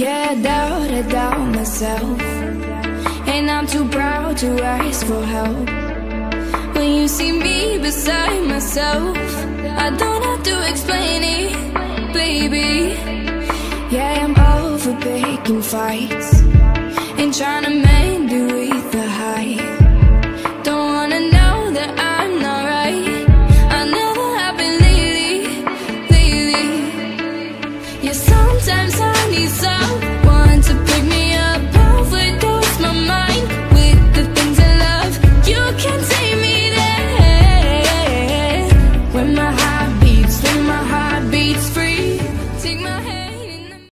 Yeah, I doubt, I doubt myself. And I'm too proud to ask for help. When you see me beside myself I don't have to explain it, baby. Yeah, I'm over picking fights And trying to mend it with the high Don't wanna know that I'm not right. I never have been lately, lately. Yeah, sometimes I need some